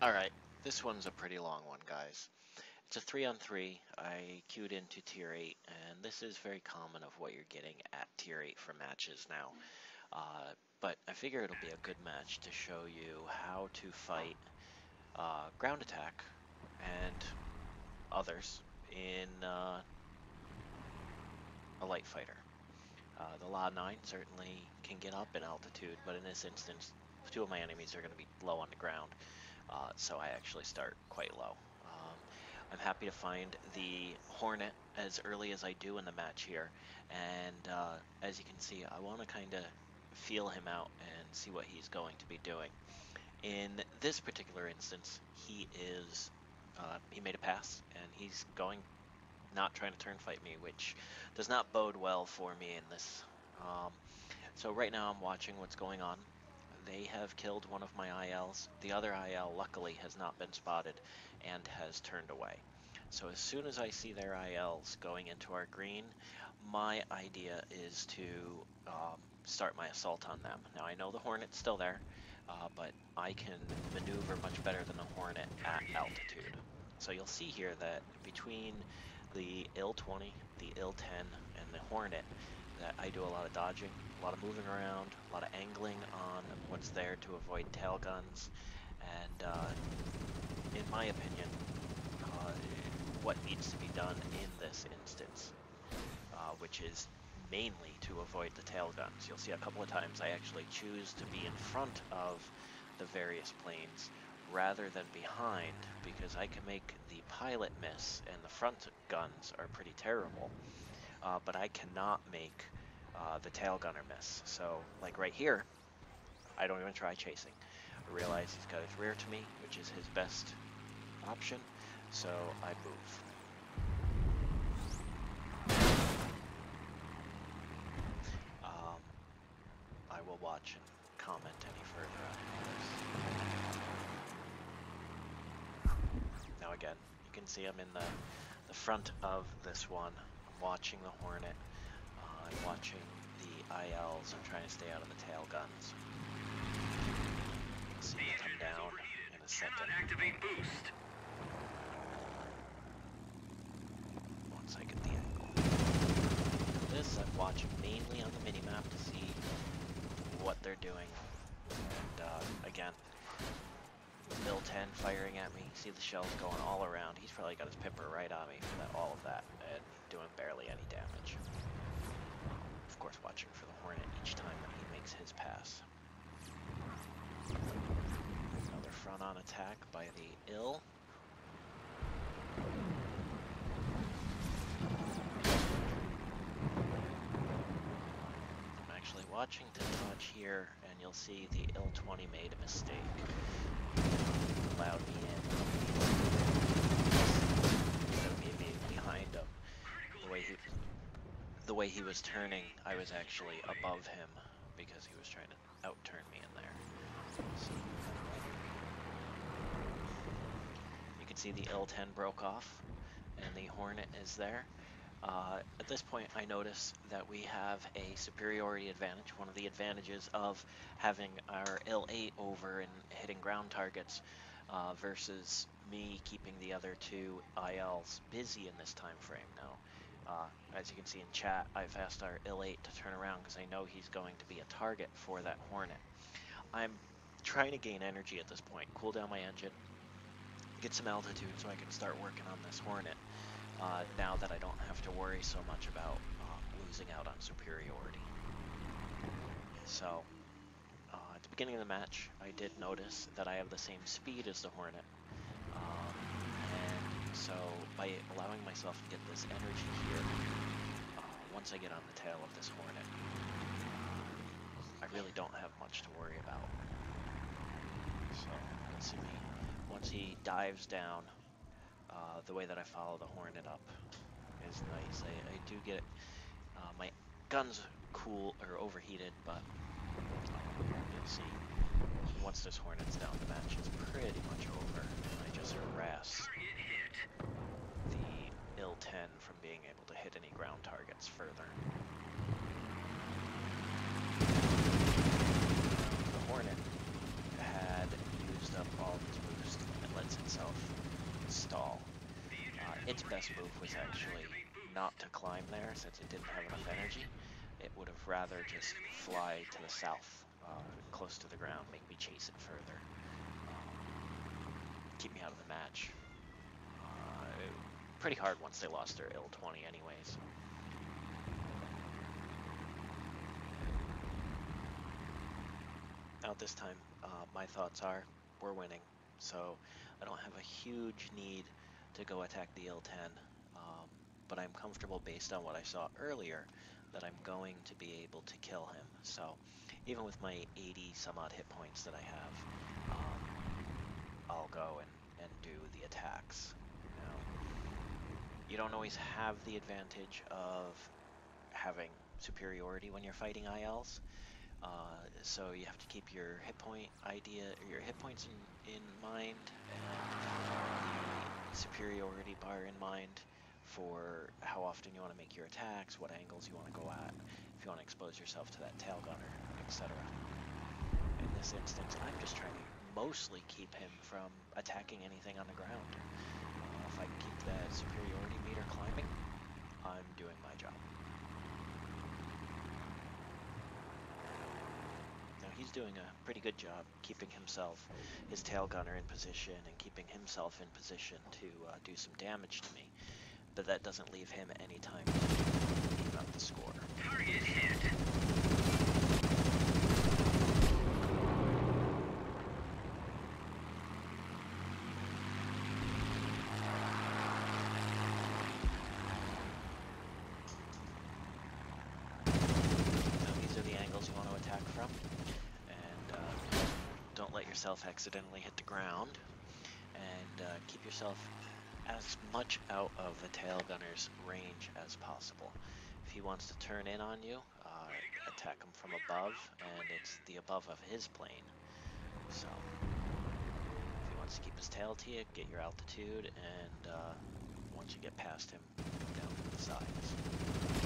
Alright, this one's a pretty long one, guys. It's a 3 on 3. I queued into tier 8, and this is very common of what you're getting at tier 8 for matches now. Uh, but I figure it'll be a good match to show you how to fight uh, ground attack and others in uh, a light fighter. Uh, the La 9 certainly can get up in altitude, but in this instance, two of my enemies are going to be low on the ground so I actually start quite low. Um, I'm happy to find the Hornet as early as I do in the match here, and uh, as you can see, I want to kind of feel him out and see what he's going to be doing. In this particular instance, he is, uh, he made a pass, and he's going, not trying to turn fight me, which does not bode well for me in this. Um, so right now I'm watching what's going on. They have killed one of my ILs. The other IL, luckily, has not been spotted and has turned away. So as soon as I see their ILs going into our green, my idea is to um, start my assault on them. Now I know the Hornet's still there, uh, but I can maneuver much better than the Hornet at altitude. So you'll see here that between the IL-20, the IL-10, and the Hornet, that I do a lot of dodging, a lot of moving around, a lot of angling on what's there to avoid tail guns, and uh, in my opinion, uh, what needs to be done in this instance, uh, which is mainly to avoid the tail guns. You'll see a couple of times I actually choose to be in front of the various planes rather than behind because I can make the pilot miss and the front guns are pretty terrible. Uh, but I cannot make uh, the tail gunner miss. So like right here, I don't even try chasing. I realize he's got his rear to me, which is his best option, so I move. Um, I will watch and comment any further on this. Now again, you can see I'm in the, the front of this one. Watching the Hornet. I'm watching the ILs. I'm trying to stay out of the tail guns. See it come down in a second. Activate boost. Once I get the angle. This I'm watching mainly on the minimap to see what they're doing. And uh, again, Bill 10 firing at me. See the shells going all around. He's probably got his pipper right on me for that, all of that and doing barely any damage of course watching for the Hornet each time that he makes his pass. Another front on attack by the IL. I'm actually watching to dodge here, and you'll see the IL-20 made a mistake. Allowed me in. Behind him. The way he the way he was turning, I was actually above him because he was trying to outturn me in there. So. You can see the IL-10 broke off and the Hornet is there. Uh, at this point, I notice that we have a superiority advantage. One of the advantages of having our IL-8 over and hitting ground targets uh, versus me keeping the other two ILs busy in this time frame now. Uh, as you can see in chat, I've asked our IL-8 to turn around because I know he's going to be a target for that Hornet. I'm trying to gain energy at this point, cool down my engine, get some altitude so I can start working on this Hornet uh, now that I don't have to worry so much about uh, losing out on superiority. So, beginning of the match, I did notice that I have the same speed as the Hornet. Um, so by allowing myself to get this energy here, uh, once I get on the tail of this Hornet, I really don't have much to worry about. So you'll see me, once he dives down, uh, the way that I follow the Hornet up is nice. I, I do get, uh, my gun's cool, or overheated, but see once this Hornet's down, the match is pretty much over. I just harass the IL-10 from being able to hit any ground targets further. The Hornet had used up all of its boost and lets itself stall. Uh, its best move was actually not to climb there since it didn't have enough energy. It would have rather just fly to the south, uh, close to the ground, make me chase it further. Um, keep me out of the match. Uh, pretty hard once they lost their IL-20 anyways. Now this time, uh, my thoughts are, we're winning, so I don't have a huge need to go attack the IL-10, um, but I'm comfortable based on what I saw earlier that I'm going to be able to kill him. So even with my 80 some odd hit points that I have, um, I'll go and, and do the attacks. You, know, you don't always have the advantage of having superiority when you're fighting ILs. Uh, so you have to keep your hit point idea, your hit points in, in mind, and the superiority bar in mind for how often you want to make your attacks, what angles you want to go at, if you want to expose yourself to that tail gunner, etc. In this instance, I'm just trying to mostly keep him from attacking anything on the ground. Uh, if I can keep that superiority meter climbing, I'm doing my job. Now he's doing a pretty good job keeping himself, his tail gunner in position and keeping himself in position to uh, do some damage to me but that doesn't leave him any time to even up the score. Target hit. these are the angles you want to attack from. And uh, don't let yourself accidentally hit the ground. And uh, keep yourself as much out of the tail gunner's range as possible. If he wants to turn in on you, uh, attack him from above, and it's the above of his plane. So, if he wants to keep his tail to you, get your altitude, and uh, once you get past him, down to the sides.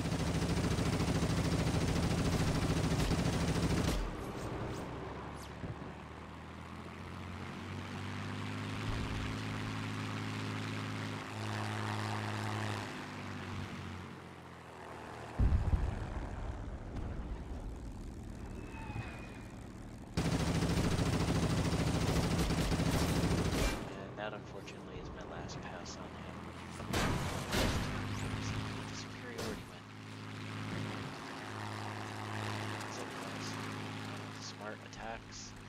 attacks.